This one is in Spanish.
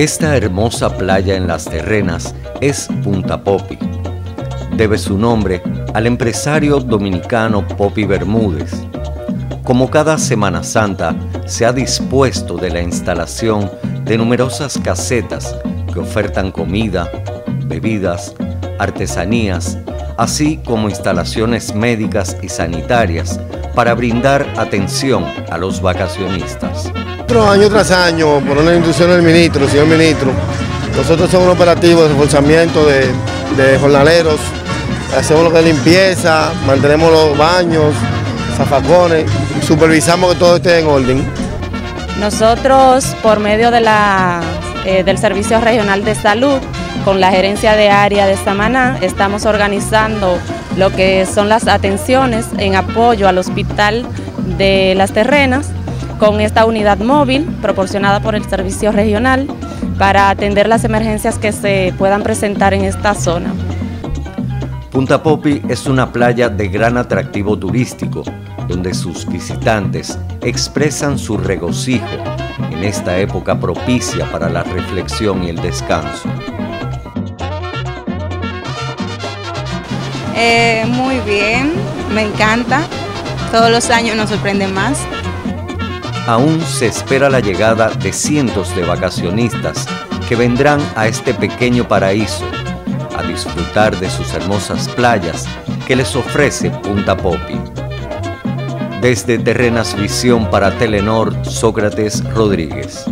Esta hermosa playa en las terrenas es Punta Popi. Debe su nombre al empresario dominicano Popi Bermúdez. Como cada Semana Santa, se ha dispuesto de la instalación de numerosas casetas que ofertan comida, bebidas, artesanías, así como instalaciones médicas y sanitarias para brindar atención a los vacacionistas. Año tras año, por una instrucción del ministro, señor ministro, nosotros hacemos un operativo de reforzamiento de, de jornaleros, hacemos lo que es limpieza, mantenemos los baños, zafacones, supervisamos que todo esté en orden. Nosotros, por medio de la, eh, del Servicio Regional de Salud, con la gerencia de área de Samaná, estamos organizando lo que son las atenciones en apoyo al Hospital de las Terrenas, con esta unidad móvil proporcionada por el Servicio Regional para atender las emergencias que se puedan presentar en esta zona. Punta Popi es una playa de gran atractivo turístico, donde sus visitantes expresan su regocijo en esta época propicia para la reflexión y el descanso. Eh, muy bien, me encanta. Todos los años nos sorprende más. Aún se espera la llegada de cientos de vacacionistas que vendrán a este pequeño paraíso a disfrutar de sus hermosas playas que les ofrece Punta Popi. Desde Terrenas Visión para Telenor, Sócrates Rodríguez.